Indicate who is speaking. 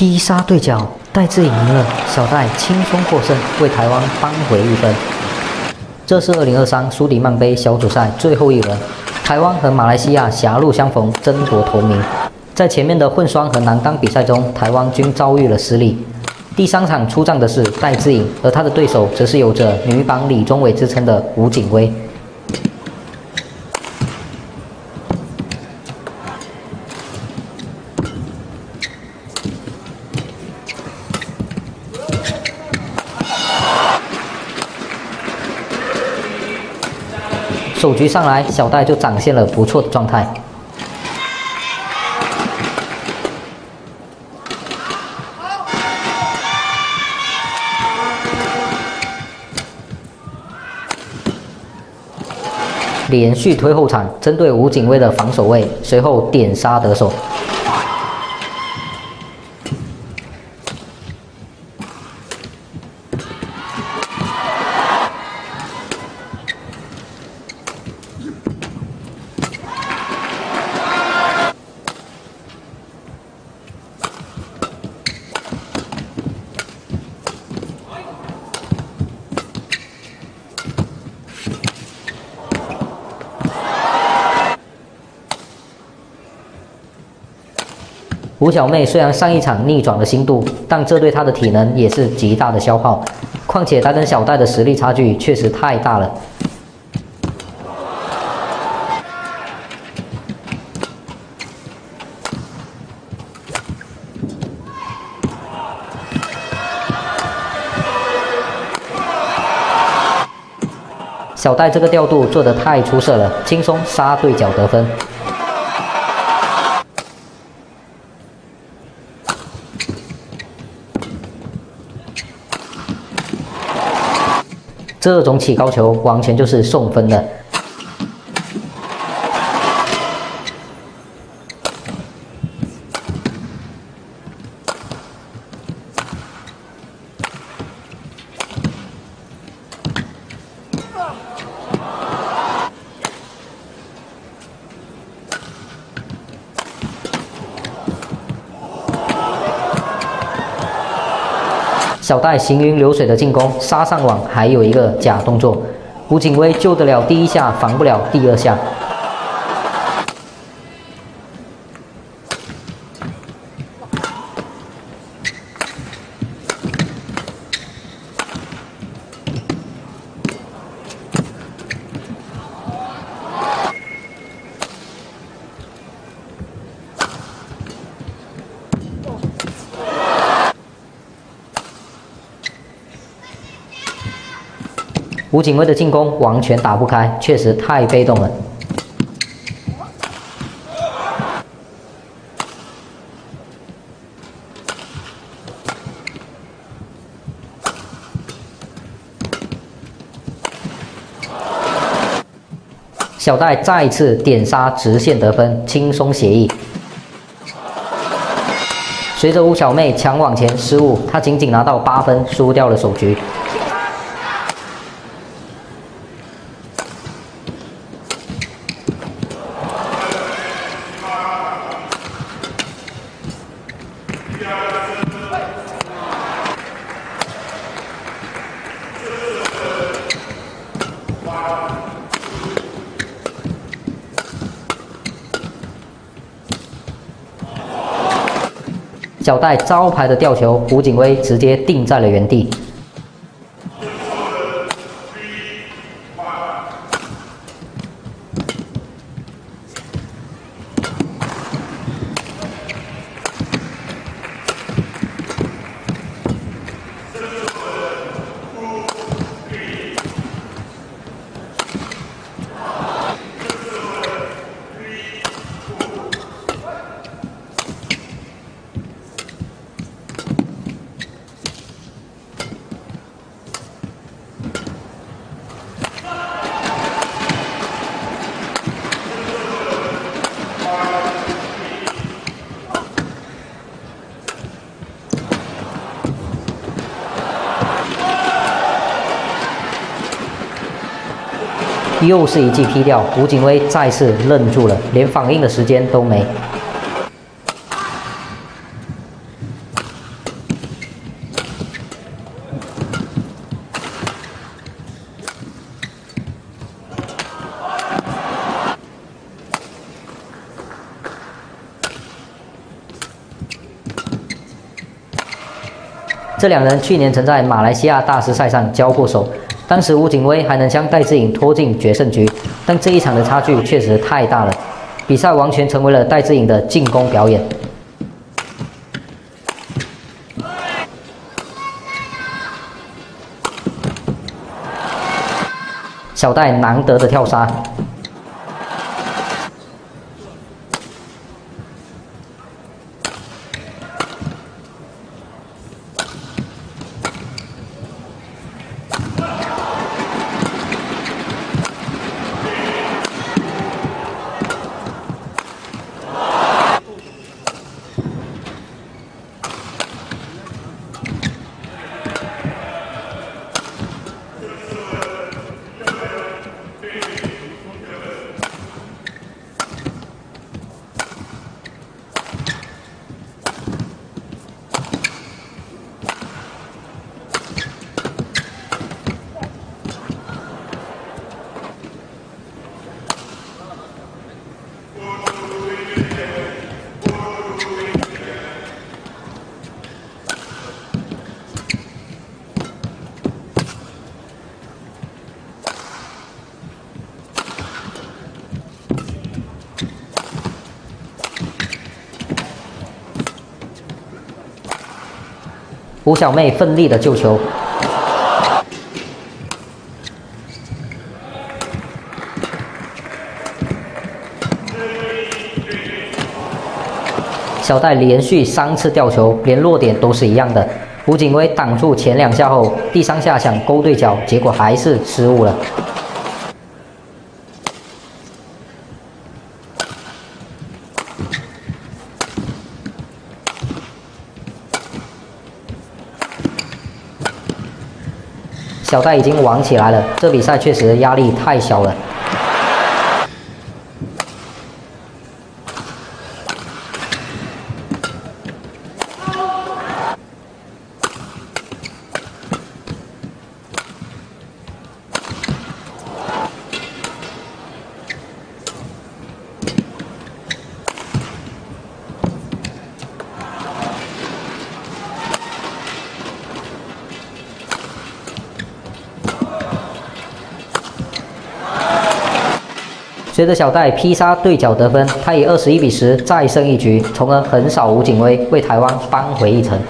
Speaker 1: 劈杀对角，戴志颖赢了，小戴轻松获胜，为台湾扳回一分。这是二零二三苏迪曼杯小组赛最后一轮，台湾和马来西亚狭路相逢，争夺头名。在前面的混双和男单比赛中，台湾均遭遇了失利。第三场出战的是戴志颖，而他的对手则是有着“女版李宗伟”之称的吴景薇。首局上来，小戴就展现了不错的状态。连续推后场，针对吴景威的防守位，随后点杀得手。吴小妹虽然上一场逆转了新度，但这对她的体能也是极大的消耗。况且她跟小戴的实力差距确实太大了。小戴这个调度做得太出色了，轻松杀对角得分。这种起高球完全就是送分的。小戴行云流水的进攻，杀上网，还有一个假动作。吴景威救得了第一下，防不了第二下。吴景威的进攻完全打不开，确实太被动了。小戴再次点杀直线得分，轻松协议。随着吴小妹抢网前失误，她仅仅拿到八分，输掉了首局。小戴招牌的吊球，吴景威直接定在了原地。又是一记劈掉，吴景威再次愣住了，连反应的时间都没。这两人去年曾在马来西亚大师赛上交过手，当时吴景威还能将戴志颖拖进决胜局，但这一场的差距确实太大了，比赛完全成为了戴志颖的进攻表演。小戴难得的跳杀。吴小妹奋力的救球，小戴连续三次吊球，连落点都是一样的。吴景威挡住前两下后，第三下想勾对角，结果还是失误了。小戴已经玩起来了，这比赛确实压力太小了。随着小戴劈杀对角得分，他以二十一比十再胜一局，从而横扫吴景威，为台湾扳回一城。